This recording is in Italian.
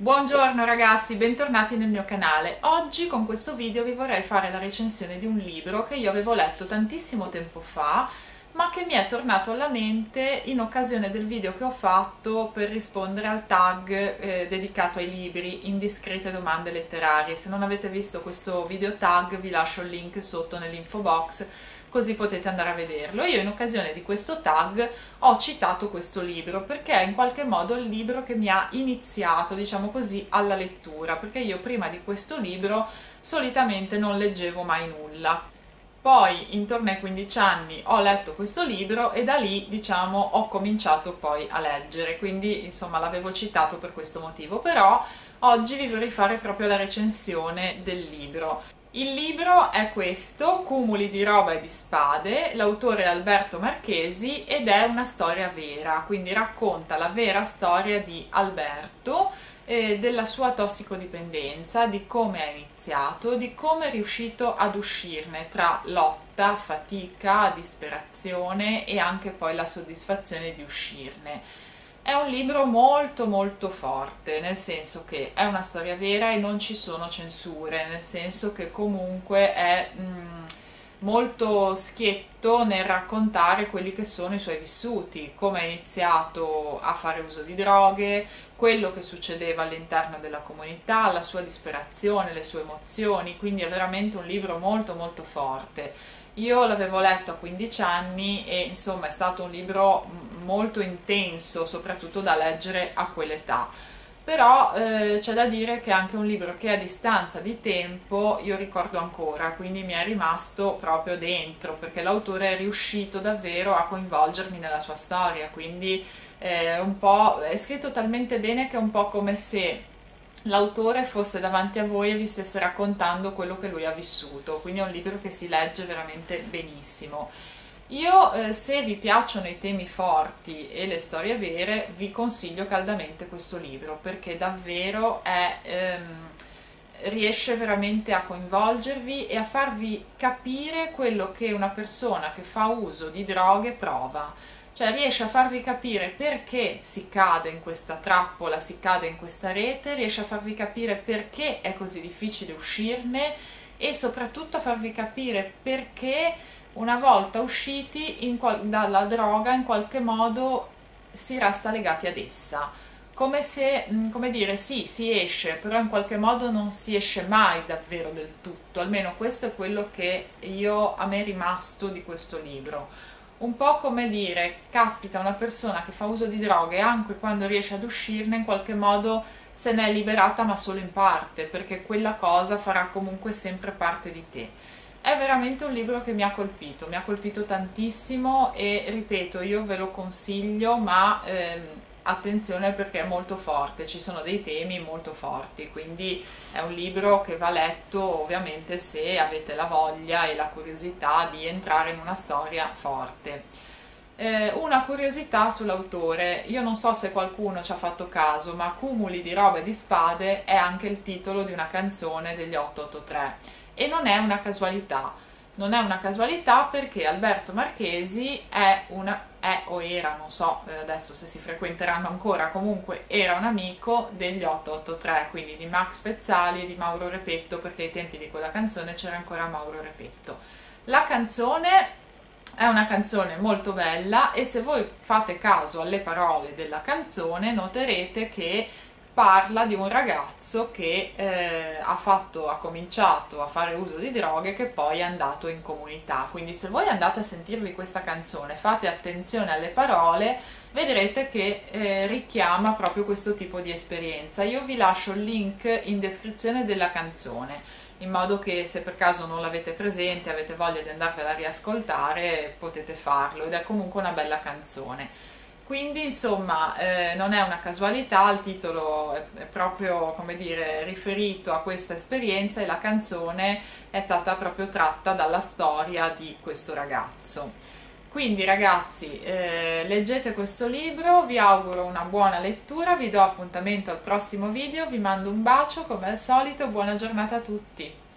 Buongiorno ragazzi, bentornati nel mio canale. Oggi con questo video vi vorrei fare la recensione di un libro che io avevo letto tantissimo tempo fa ma che mi è tornato alla mente in occasione del video che ho fatto per rispondere al tag eh, dedicato ai libri Indiscrete domande letterarie. Se non avete visto questo video tag vi lascio il link sotto nell'info box così potete andare a vederlo. Io in occasione di questo tag ho citato questo libro perché è in qualche modo il libro che mi ha iniziato, diciamo così, alla lettura, perché io prima di questo libro solitamente non leggevo mai nulla. Poi intorno ai 15 anni ho letto questo libro e da lì diciamo ho cominciato poi a leggere, quindi insomma l'avevo citato per questo motivo, però oggi vi vorrei fare proprio la recensione del libro. Il libro è questo, Cumuli di roba e di spade, l'autore è Alberto Marchesi ed è una storia vera, quindi racconta la vera storia di Alberto, eh, della sua tossicodipendenza, di come ha iniziato, di come è riuscito ad uscirne tra lotta, fatica, disperazione e anche poi la soddisfazione di uscirne. È un libro molto molto forte, nel senso che è una storia vera e non ci sono censure, nel senso che comunque è mh, mm, molto schietto nel raccontare quelli che sono i suoi vissuti, come ha iniziato a fare uso di droghe, quello che succedeva all'interno della comunità, la sua disperazione, le sue emozioni, quindi è veramente un libro molto molto forte io l'avevo letto a 15 anni e insomma è stato un libro molto intenso, soprattutto da leggere a quell'età. Però eh, c'è da dire che è anche un libro che a distanza di tempo io ricordo ancora, quindi mi è rimasto proprio dentro, perché l'autore è riuscito davvero a coinvolgermi nella sua storia, quindi eh, è scritto talmente bene che è un po' come se l'autore fosse davanti a voi e vi stesse raccontando quello che lui ha vissuto, quindi è un libro che si legge veramente benissimo. Io, eh, se vi piacciono i temi forti e le storie vere, vi consiglio caldamente questo libro perché davvero è, ehm, riesce veramente a coinvolgervi e a farvi capire quello che una persona che fa uso di droghe prova. Cioè riesce a farvi capire perché si cade in questa trappola, si cade in questa rete, riesce a farvi capire perché è così difficile uscirne e soprattutto a farvi capire perché una volta usciti dalla droga in qualche modo si resta legati ad essa. Come se, mm, come dire, sì, si esce, però in qualche modo non si esce mai davvero del tutto, almeno questo è quello che io, a me è rimasto di questo libro. Un po' come dire, caspita, una persona che fa uso di droghe anche quando riesce ad uscirne in qualche modo se ne è liberata ma solo in parte, perché quella cosa farà comunque sempre parte di te. È veramente un libro che mi ha colpito, mi ha colpito tantissimo e ripeto, io ve lo consiglio, ma ehm, attenzione perché è molto forte, ci sono dei temi molto forti, quindi è un libro che va letto ovviamente se avete la voglia e la curiosità di entrare in una storia forte. Eh, una curiosità sull'autore, io non so se qualcuno ci ha fatto caso, ma Cumuli di robe di spade è anche il titolo di una canzone degli 883 e non è una casualità non è una casualità perché Alberto Marchesi è, una, è o era, non so eh, adesso se si frequenteranno ancora, comunque era un amico degli 883, quindi di Max Pezzali e di Mauro Repetto, perché ai tempi di quella canzone c'era ancora Mauro Repetto. La canzone è una canzone molto bella e se voi fate caso alle parole della canzone noterete che parla di un ragazzo che eh, ha, fatto, ha cominciato a fare uso di droghe che poi è andato in comunità. Quindi se voi andate a sentirvi questa canzone, fate attenzione alle parole, vedrete che eh, richiama proprio questo tipo di esperienza. Io vi lascio il link in descrizione della canzone in modo che se per caso non l'avete presente, avete voglia di andarvela a riascoltare, potete farlo ed è comunque una bella canzone. Quindi insomma eh, non è una casualità, il titolo è, è proprio dire riferito a questa esperienza e la canzone è stata proprio tratta dalla storia di questo ragazzo. Quindi ragazzi eh, leggete questo libro, vi auguro una buona lettura, vi do appuntamento al prossimo video, vi mando un bacio come al solito, buona giornata a tutti!